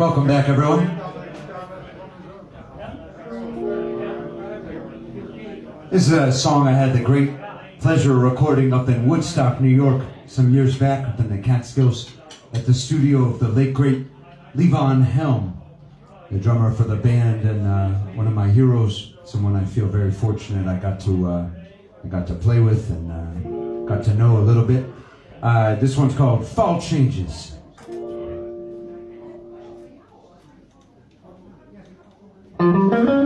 welcome back, everyone. This is a song I had the great pleasure of recording up in Woodstock, New York, some years back up in the Catskills at the studio of the late great Levon Helm, the drummer for the band and uh, one of my heroes, someone I feel very fortunate I got to uh, I got to play with and uh, got to know a little bit. Uh, this one's called Fall Changes. Been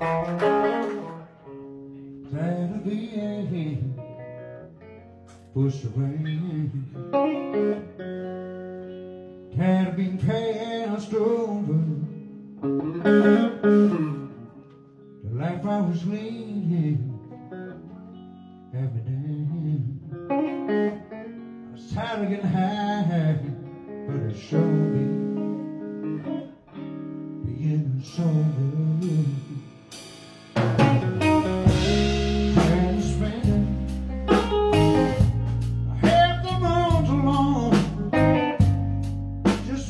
Tired of being pushed away. Tired of being cast over. The life I was leading every day. I was tired of getting high, but it sure.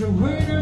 the winner.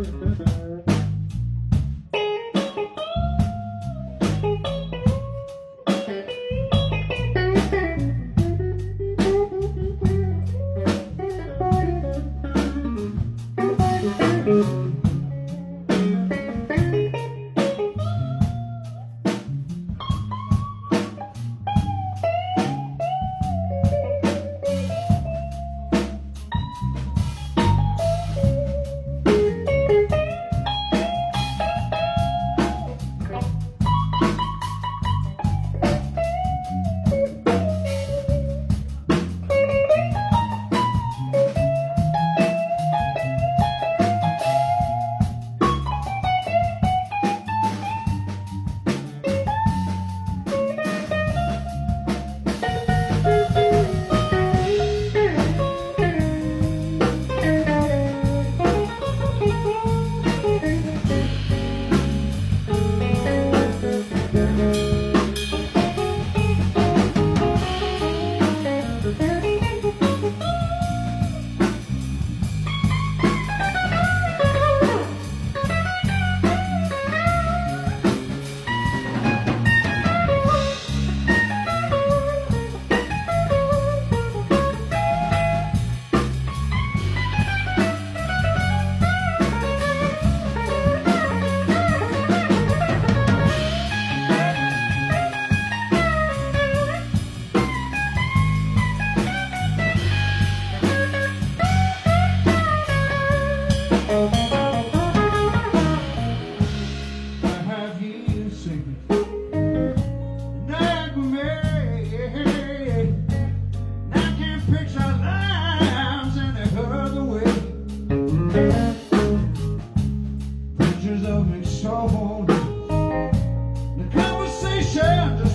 Mm-hmm. The conversation